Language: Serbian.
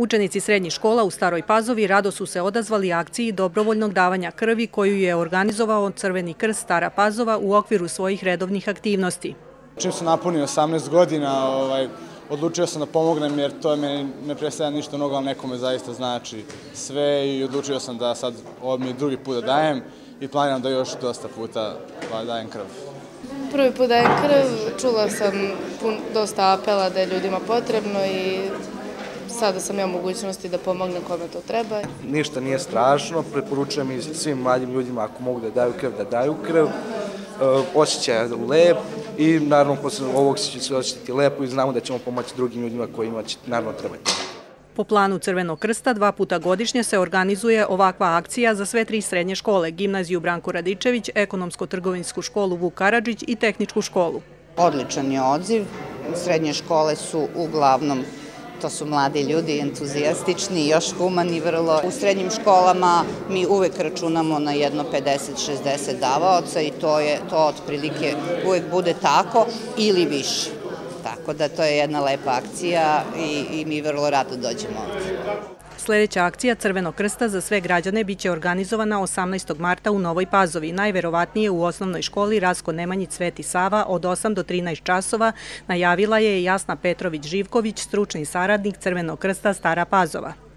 Učenici srednjih škola u Staroj Pazovi rado su se odazvali akciji dobrovoljnog davanja krvi koju je organizovao Crveni krst Stara Pazova u okviru svojih redovnih aktivnosti. Čim sam napunio 18 godina, ovaj, odlučio sam da pomognem jer to je meni ne predstavlja ništa mnogo, ali nekome zaista znači sve i odlučio sam da sad ovo mi drugi put da dajem i planiram da još dosta puta dajem krv. Prvi put dajem krv, čula sam pun, dosta apela da je ljudima potrebno i sada sam ja mogućnosti da pomognem kome to treba. Ništa nije strašno, preporučujem i svim mladim ljudima ako mogu da daju krv, da daju krv. E, osjećaj je lep i naravno posle ovog će se osjećati lepo i znamo da ćemo pomoći drugim ljudima kojima će naravno trebati. Po planu Crvenog krsta dva puta godišnje se organizuje ovakva akcija za sve tri srednje škole, gimnaziju Branko Radičević, ekonomsko-trgovinsku školu Vuk Karadžić i tehničku školu. Odličan je odziv. Srednje škole su uglavnom to su mladi ljudi, entuzijastični, još humani vrlo. U srednjim školama mi uvek računamo na jedno 50-60 davaoca i to je to otprilike uvek bude tako ili više. Tako da to je jedna lepa akcija i, i mi vrlo rado dođemo ovdje. Sledeća akcija Crvenog krsta za sve građane biće organizovana 18. marta u Novoj Pazovi, najverovatnije u osnovnoj školi Rasko Nemanjić Sveti Sava od 8 do 13 časova, najavila je Jasna Petrović-Živković, stručni saradnik Crvenog krsta Stara Pazova.